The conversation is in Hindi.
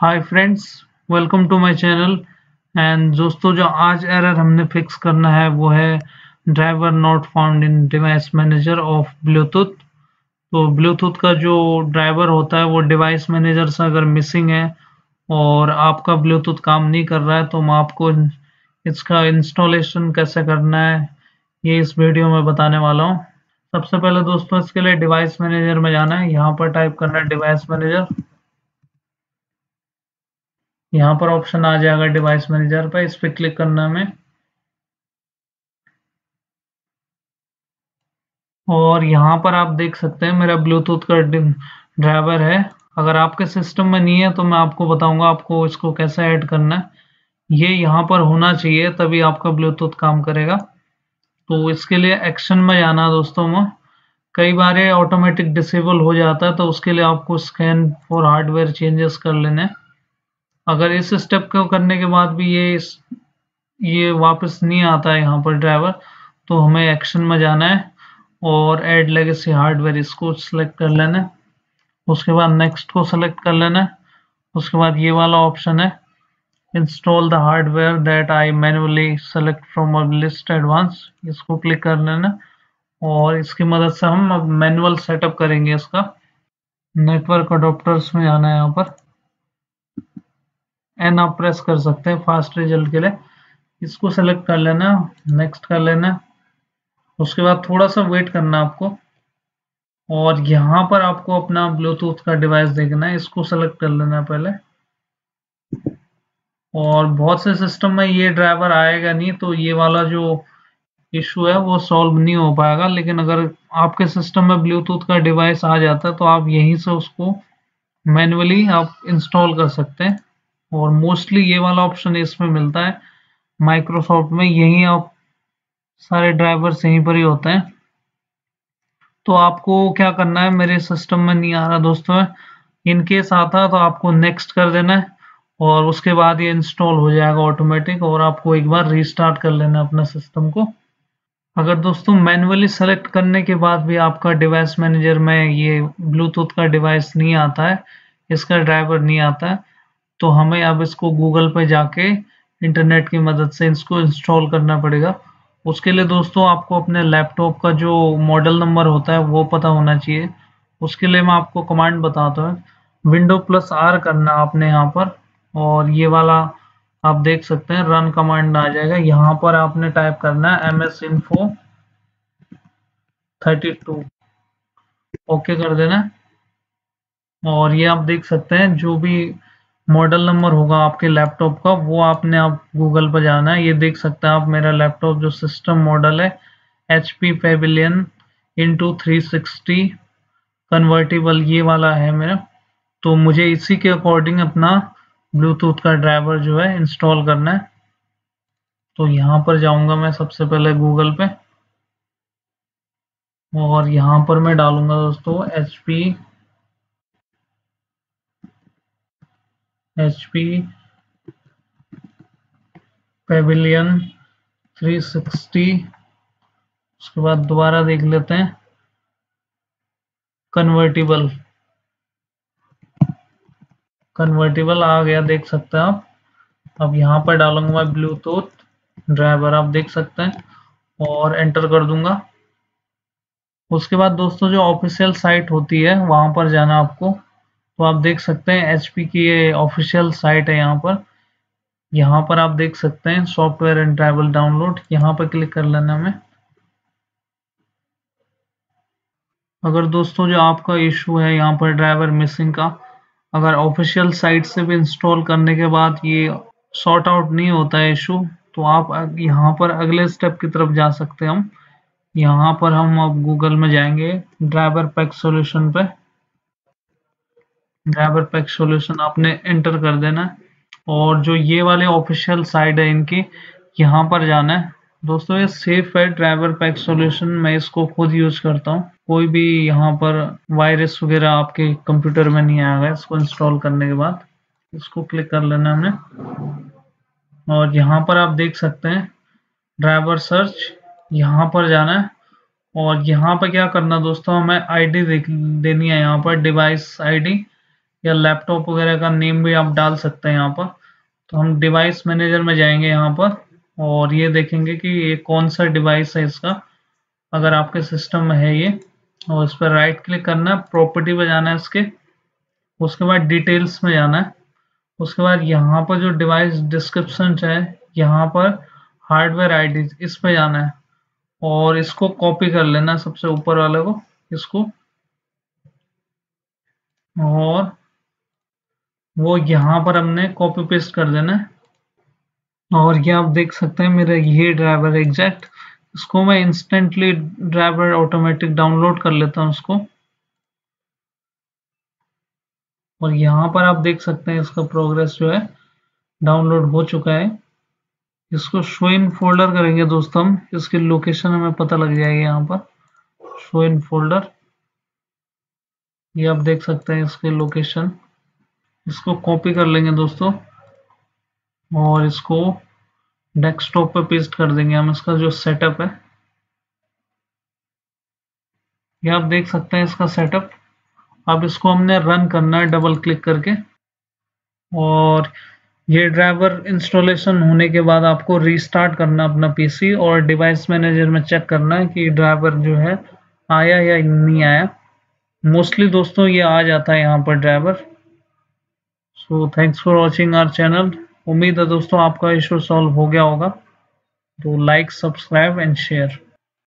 Hi friends welcome to my channel and दोस्तों, जो आज एरर हमने फिक्स करना है, वो है driver not found in device manager of bluetooth तो ब्लूटूथ का जो ड्राइवर होता है, वो डिवाइस मैनेजर से अगर मिसिंग है और आपका ब्लूटूथ काम नहीं कर रहा है तो मैं आपको इसका इंस्टॉलेशन कैसे करना है, ये इस वीडियो में बताने वाला हूँ। सबसे पहले दोस्तों, इसके लिए डिवाइस मैनेजर में जाना है। यहाँ पर टाइप करना है डिवाइस मैनेजर यहाँ पर ऑप्शन आ जाएगा डिवाइस मैनेजर पर इस पर क्लिक करना है और यहाँ पर आप देख सकते हैं, मेरा ब्लूटूथ का ड्राइवर है। अगर आपके सिस्टम में नहीं है तो मैं आपको बताऊँगा आपको इसको कैसे ऐड करना है। ये यहाँ पर होना चाहिए, तभी आपका ब्लूटूथ काम करेगा। तो इसके लिए एक्शन में जाना दोस्तों में कई बार ये ऑटोमेटिक डिसेबल हो जाता है तो उसके लिए आपको स्कैन फॉर हार्डवेयर चेंजेस कर लेने अगर इस स्टेप को करने के बाद भी ये इस, ये वापस नहीं आता है यहाँ पर ड्राइवर तो हमें एक्शन में जाना है और एड लेगेसी हार्डवेयर इसको सिलेक्ट कर लेना है। उसके बाद नेक्स्ट को सिलेक्ट कर लेना है। उसके बाद ये वाला ऑप्शन है। Install the hardware that I manually select from a list advance इसको क्लिक कर लेना और इसकी मदद से हम अब मैनुअल सेटअप करेंगे इसका। नेटवर्क अडोप्टर्स में आना है यहाँ पर। एन आप प्रेस कर सकते हैं फास्ट रिज़ल्ट के लिए। इसको सेलेक्ट कर लेना नेक्स्ट कर लेना। उसके बाद थोड़ा सा वेट करना आपको। और यहाँ पर आपको अपना ब्लूटूथ का डिवाइस देखना है, इसको सेलेक्ट कर लेना पहले। और बहुत से सिस्टम में ये ड्राइवर आएगा नहीं तो ये वाला जो इशू है, वो सॉल्व नहीं हो पाएगा। लेकिन अगर आपके सिस्टम में ब्लूटूथ का डिवाइस आ जाता है तो आप यहीं से उसको मैनुअली आप इंस्टॉल कर सकते हैं। और मोस्टली ये वाला ऑप्शन इसमें मिलता है। माइक्रोसॉफ्ट में यही आप सारे ड्राइवर्स यहीं पर ही होते हैं। तो आपको क्या करना है? मेरे सिस्टम में नहीं आ रहा दोस्तों। इनकेस आता तो आपको नेक्स्ट कर देना है और उसके बाद ये इंस्टॉल हो जाएगा ऑटोमेटिक और आपको एक बार रीस्टार्ट कर लेना अपना सिस्टम को। अगर दोस्तों मैनुअली सेलेक्ट करने के बाद भी आपका डिवाइस मैनेजर में ये ब्लूटूथ का डिवाइस नहीं आता है, इसका ड्राइवर नहीं आता है तो हमें अब इसको गूगल पे जाके इंटरनेट की मदद से इसको इंस्टॉल करना पड़ेगा। उसके लिए दोस्तों, आपको अपने लैपटॉप का जो मॉडल नंबर होता है, वो पता होना चाहिए। उसके लिए मैं आपको कमांड बताता हूँ। विंडो प्लस आर करना आपने यहाँ पर, और ये वाला आप देख सकते हैं रन कमांड आ जाएगा। यहाँ पर आपने टाइप करना है M S info thirty two okay कर देना। और ये आप देख सकते हैं, जो भी मॉडल नंबर होगा आपके लैपटॉप का, वो आपने आप गूगल पर जाना है। ये देख सकते हैं आप, मेरा लैपटॉप जो सिस्टम मॉडल है H P Pavilion into three sixty convertible ये वाला है मेरा। तो मुझे इसी के अकॉर्डिंग अपना ब्लूटूथ का ड्राइवर जो है इंस्टॉल करना है। तो यहाँ पर जाऊँगा मैं सबसे पहले गूगल पे। और यहाँ पर मैं डालूँगा दोस्तों एच पी HP पेविलियन 360 उसके बाद दोबारा देख लेते हैं। कन्वर्टिबल कन्वर्टिबल आ गया, देख सकते हैं आप। अब यहाँ पर डालूँगा मैं ब्लूटूथ ड्राइवर आप देख सकते हैं। और एंटर कर दूँगा। उसके बाद दोस्तों, जो ऑफिशियल साइट होती है, वहाँ पर जाना आपको। तो आप देख सकते हैं एचपी की ये ऑफिशियल साइट है यहाँ पर। यहाँ पर आप देख सकते हैं सॉफ्टवेयर एंड ट्रैवल डाउनलोड यहाँ पर क्लिक कर लेना हमें अगर दोस्तों जो आपका इशू है यहाँ पर ड्राइवर मिसिंग का, अगर ऑफिशियल साइट से भी इंस्टॉल करने के बाद ये सॉर्ट आउट नहीं होता है इशू तो आप यहाँ पर अगले स्टेप की तरफ़ जा सकते हैं हम। यहाँ पर हम अब गूगल में जाएँगे ड्राइवर पैक सॉल्यूशन पे। ड्राइवर पैक सॉल्यूशन आपने एंटर कर देना है। और जो ये वाले ऑफिशियल साइट है इनकी, यहाँ पर जाना है। दोस्तों, ये सेफ़ है ड्राइवर पैक सॉल्यूशन मैं इसको खुद यूज़ करता हूँ। कोई भी यहाँ पर वायरस वगैरह आपके कंप्यूटर में नहीं आएगा इसको इंस्टॉल करने के बाद। इसको क्लिक कर लेना हमने। और यहाँ पर आप देख सकते हैं ड्राइवर सर्च यहाँ पर जाना है। और यहाँ पर क्या करना दोस्तों, हमें आईडी देनी है यहाँ पर डिवाइस आईडी या लैपटॉप वगैरह का नेम भी आप डाल सकते हैं यहाँ पर। तो हम डिवाइस मैनेजर में जाएँगे यहाँ पर और ये देखेंगे कि ये कौन सा डिवाइस है इसका। अगर आपके सिस्टम में है ये और इस पर राइट क्लिक करना है प्रॉपर्टी पर जाना है इसके। उसके बाद डिटेल्स में जाना है। उसके बाद यहाँ पर जो डिवाइस डिस्क्रिप्शन है, यहाँ पर हार्डवेयर आईडी इस पे जाना है। और इसको कॉपी कर लेना सबसे ऊपर वाले को, इसको। और वो यहाँ पर हमने कॉपी पेस्ट कर देना है। और ये आप देख सकते हैं मेरा ये ड्राइवर एग्जैक्ट इसको मैं इंस्टेंटली ड्राइवर ऑटोमेटिक डाउनलोड कर लेता हूँ उसको और यहाँ पर आप देख सकते हैं इसका प्रोग्रेस जो है डाउनलोड हो चुका है। इसको शो इन फोल्डर करेंगे दोस्तों हम। इसकी लोकेशन हमें पता लग जाएगी यहाँ पर। शो इन फोल्डर ये आप देख सकते हैं इसके लोकेशन इसको कॉपी कर लेंगे दोस्तों। और इसको डेस्कटॉप पे पेस्ट कर देंगे हम। इसका जो सेटअप है। ये आप देख सकते हैं इसका सेटअप अब इसको हमने रन करना है डबल क्लिक करके। और ये ड्राइवर इंस्टॉलेशन होने के बाद आपको रीस्टार्ट करना अपना पीसी और डिवाइस मैनेजर में चेक करना है कि ड्राइवर जो है आया या नहीं आया। मोस्टली दोस्तों ये आ जाता है यहाँ पर driver so thanks for watching our channel उम्मीद है दोस्तों आपका इशू सॉल्व हो गया होगा। तो लाइक सब्सक्राइब एंड शेयर